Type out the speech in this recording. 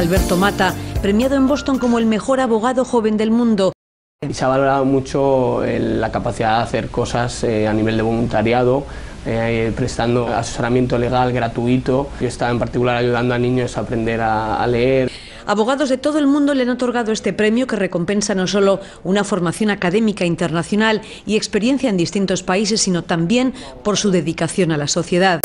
Alberto Mata, premiado en Boston como el mejor abogado joven del mundo. Se ha valorado mucho eh, la capacidad de hacer cosas eh, a nivel de voluntariado, eh, prestando asesoramiento legal gratuito. Yo estaba en particular ayudando a niños a aprender a, leer. Abogados de todo el mundo le han otorgado este premio que recompensa no solo una formación académica internacional y experiencia en distintos países, sino también por su dedicación a la sociedad.